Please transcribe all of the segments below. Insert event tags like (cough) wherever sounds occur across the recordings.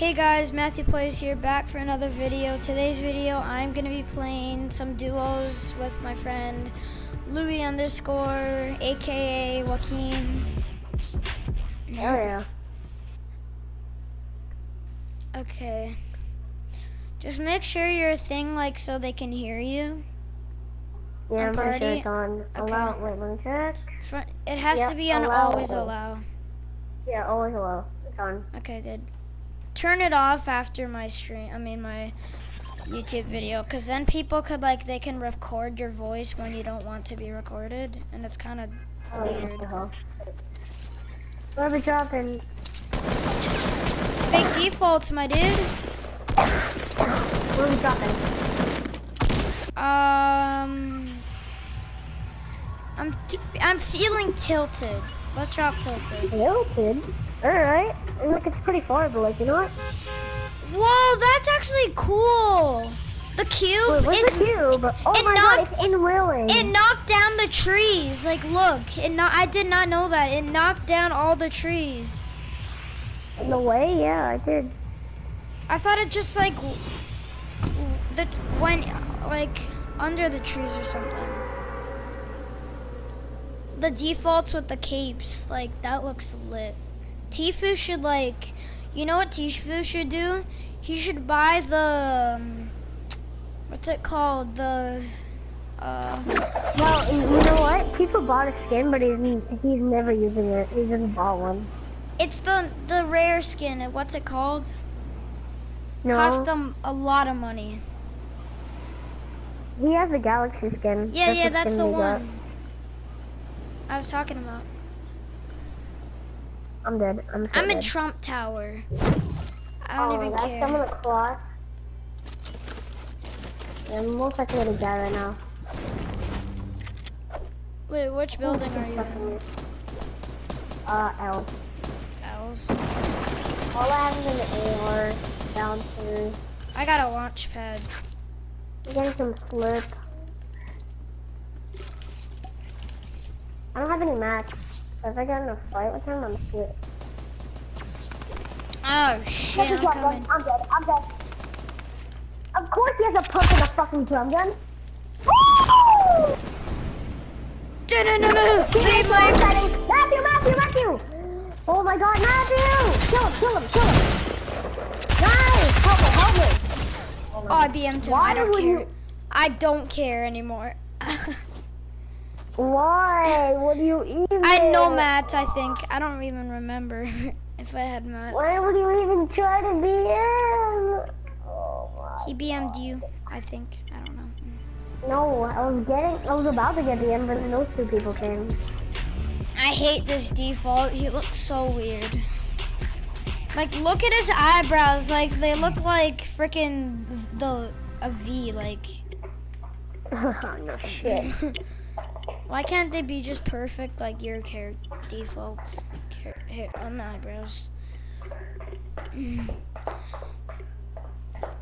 Hey guys, Matthew Playz here, back for another video. Today's video, I'm gonna be playing some duos with my friend Louis underscore, aka Joaquin. Yeah. Okay. Just make sure your thing like so they can hear you. Yeah, I'm pretty sure it's on. Okay. Allow. Wait, let me check. It has Yeah, to be on allow. always allow. Yeah, always allow. It's on. Okay, good. Turn it off after my stream. I mean my YouTube video, cause then people could like they can record your voice when you don't want to be recorded, and it's kind of Oh, Weird. hell? Where we dropping? big defaults, my dude. Where we dropping? Um, I'm I'm feeling tilted. Let's drop tilted. Tilted. Alright. Look, it's pretty far, but like, you know what? Whoa, that's actually cool. The cube. Wait, it, the cube? Oh it my knocked- god, it's in Willing. It knocked down the trees. Like, look, it not. I did not know that. It knocked down all the trees. In the way? Yeah, I did. I thought it just like the went like under the trees or something. The defaults with the capes, like that looks lit. Tfue should like, you know what Tfue should do? He should buy the um, what's it called? The uh Well, you know what? People bought a skin, but he's he's never using it. He just bought one. it's the the rare skin. What's it called? No, Cost them a lot of money. he has the Galaxy skin. Yeah, yeah, that's the we got. one I was talking about. I'm dead. I'm so I'm in. Trump Tower. I don't oh, even that's care. some of the. Yeah, I'm most likely to die right now. Wait, which building are you in? Uh, L's. Owls. All I have is an AR downstairs. I got a launch pad. I'm getting some slip. I don't have any mats. If I get in a fight with him, I'm screwed. Oh shit, I'm coming. I'm dead. I'm dead. Of course he has a pump and a fucking drum gun. Woo! No, no, no, no. Leave my. Matthew, Matthew, Matthew! Oh my god, Matthew! Kill him, kill him, kill him! Nice! Help me, help me! Oh, I BM'd him. Why I don't care. you- I don't care anymore. Why? What do you even? I had no mats, I think. I don't even remember (laughs) if I had mats. Why would you even try to BM? Oh my. He BM'd you, I think. I don't know. No, I was getting, I was about to get BM, but then those two people came. I hate this default. He looks so weird. Like, look at his eyebrows. Like, they look like freaking the a V. Like, (laughs) oh, no shit. (laughs) why can't they be just perfect like your character defaults hair on the eyebrows? Mm.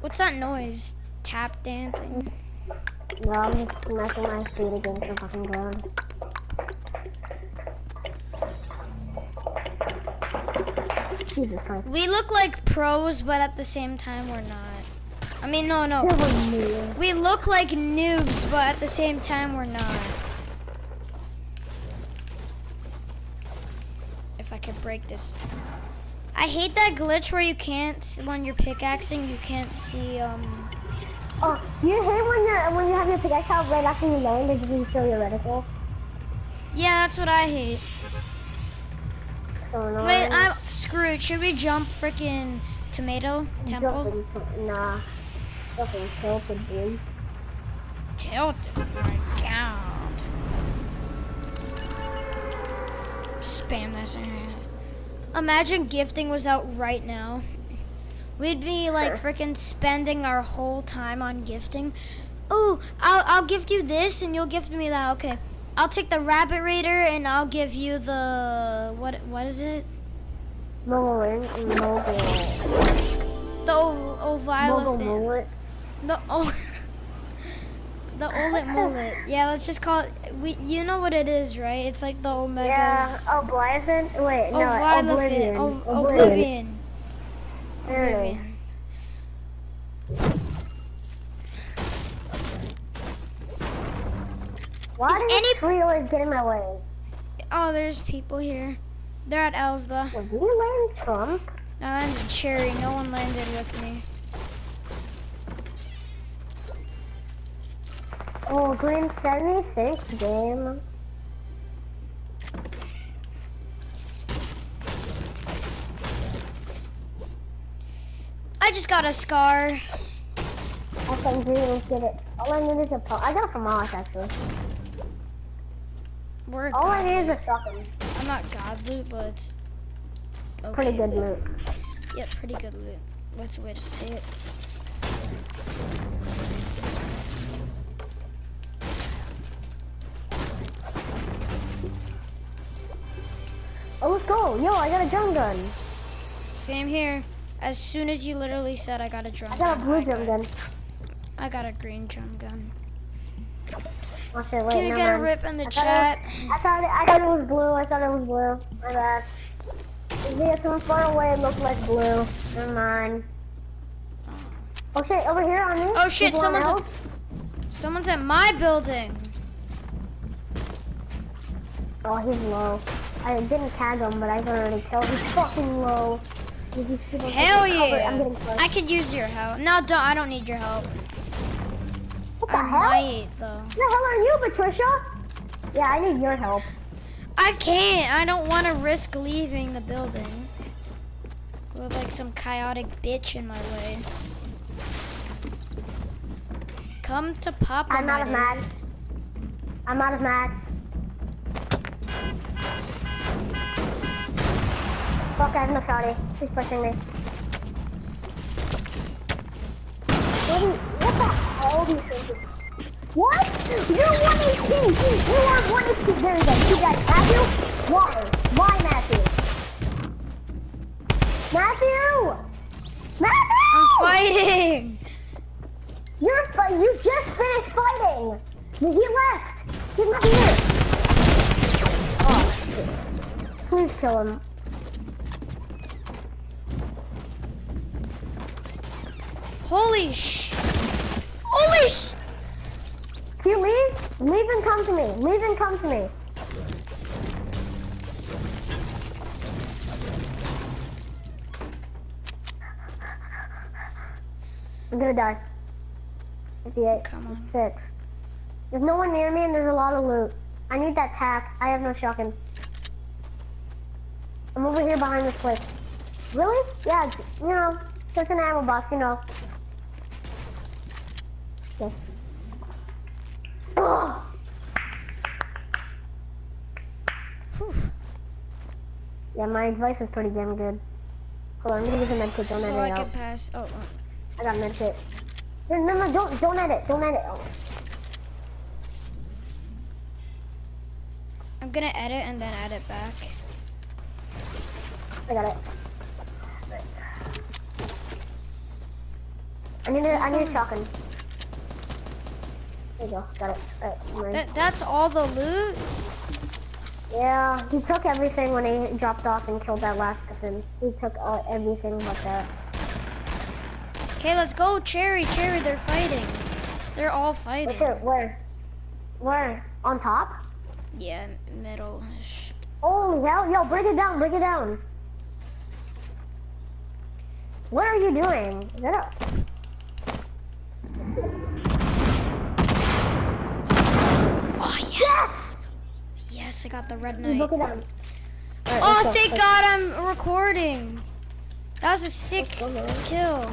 What's that noise? Tap dancing. No, I'm just smashing my feet against the fucking ground. Jesus Christ. We look like pros, but at the same time we're not. I mean, no, no. We look like noobs, but at the same time we're not. Break this. I hate that glitch where you can't, when you're pickaxing, you can't see, um, Oh, you hate when you're when you have your pickaxe out right after you land and you can show your reticle? yeah, that's what I hate. So. Wait, I'm screwed. Should we jump frickin' tomato temple? Jumping, nah. Jumping tilted, dude. Tilted, my god. Spam this. Imagine gifting was out right now. We'd be like freaking spending our whole time on gifting. Oh, I'll, I'll gift you this and you'll gift me that. Okay. I'll take the rabbit raider and I'll give you the what what is it? Mobile mobile. The o- Ovila Mobile thing. mullet. The o- (laughs) the Olet mullet. Yeah, let's just call it. We you know what it is, right? It's like the Omegas. Yeah, Oblivion. Wait, no, Oblivion. Oblivion. Oblivion. Oblivion. There it is. Vivian. Why Is any- tree always get in my way? Oh, there's people here. They're at Elsda. Was you land Trump? No, I'm Cherry. No one landed with me. Oh, Green 76 game. I just got a scar. I think Green get it. All I need is a pump. I got it from Moss actually. We're All I need is a shotgun. I'm not god loot, but it's okay Pretty good loot. Yep, pretty good loot. What's the way to say it? Oh, let's go. Yo, I got a drum gun. Same here. As soon as you literally said I got a drum I got a blue I drum got, gun. I got a green drum gun. Shit, wait, Can we never get a rip in the I chat? It, I thought it, I thought it was blue. I thought it was blue. My bad. If from far away, it looked like blue. Never mind. Oh shit, over here on me. Oh shit, someone's L. Someone's at my building. Oh, he's low. I didn't tag him, but I already tell he's fucking low. Did you see those Hell yeah! I could use your help. No, don't. I don't need your help. What the I hell? might though. The hell are you, Patricia? Yeah, I need your help. I can't. I don't want to risk leaving the building with like some chaotic bitch in my way. Come to Papa. I'm out of mats. I'm out of mats. Have no shotty. He's pushing me. What, you, what the hell do you think? What? You're 1 HP! You are 1 HP! There you go. You guys, Matthew? Why? Why, Matthew? Matthew! Matthew! I'm fighting. You're fi- you just finished fighting. He left. He's not here. Oh shit. Please kill him. Holy sh! Holy sh! Can you leave? Leave and come to me. Leave and come to me. I'm gonna die. 58. Come on. Six. There's no one near me and there's a lot of loot. I need that tack. I have no shotgun. I'm over here behind this place. Really? Yeah, you know, just an ammo box, you know. Whew. (sighs) Yeah, my advice is pretty damn good. Hold on, I'm gonna use a medkit. Don't So edit I it can out. pass. Oh, oh. I got medkit. No, no, no, don't, don't edit. Don't edit. Oh. I'm gonna edit and then add it back. I got it. I need a, I need a shotgun. There you go. Got it. That that's all the loot. Yeah, he took everything when he dropped off and killed that last person. He took all, everything but that. Okay, let's go, Cherry. Cherry, they're fighting. They're all fighting. It? Where? Where? On top? Yeah, middle-ish. Holy hell! Yo, break it down, break it down. What are you doing? Is that a... I got the red knight. it down. Alright, Oh, go, thank God I'm recording. That was a sick go, kill.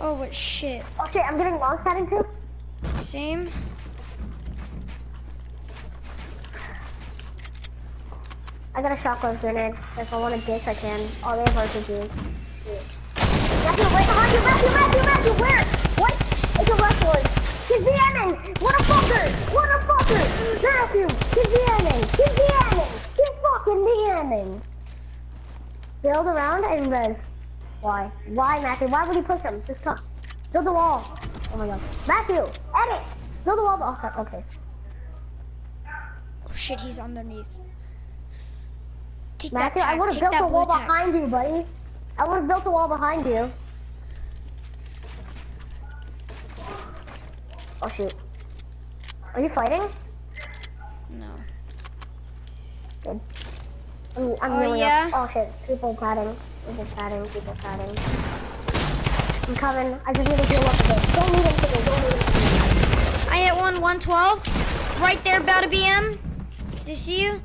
Oh, what shit. Oh shit, I'm getting long padding too? Same. I got a shotgun grenade. If I want to ditch, I can. Oh, they have RPGs. Matthew, right behind you, Matthew, Matthew, Matthew, where? What? It's a wrestler. He's DMing! What a fucker! What a fucker! Matthew, he's DMing! He's DMing! He's fucking DMing! Build around and res. Why? Why, Matthew? Why would he push him? Just come. Build the wall. Oh my god. Matthew, edit! Build the wall. Oh, okay, okay. Oh shit, he's underneath. Take Matthew, I would have built the wall tack. behind you, buddy. I would have built a wall behind you. Oh shoot. Are you fighting? No. Good. I'm, I'm Oh, really yeah? up. Oh shit. People chatting. People chatting. People chatting. I'm coming. I just need to heal up a bit. Don't need him to me. Don't need him to me. I hit one, 112. Right there, about to be him. Do you see you?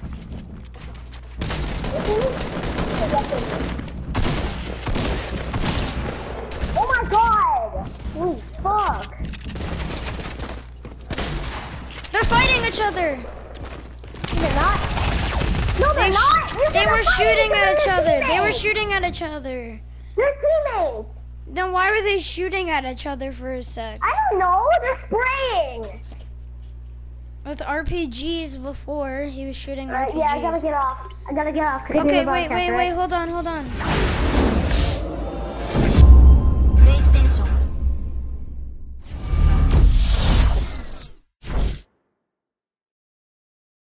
Oh my god! Holy fuck! They're fighting each other. They're not. No, they're They, not. You they were shooting at each other. They were shooting at each other. They're teammates. Then why were they shooting at each other for a sec? I don't know. They're spraying. With RPGs before, he was shooting Alright, RPGs. yeah, I gotta get off. I gotta get off. Okay, wait, wait, right? wait, hold on, hold on.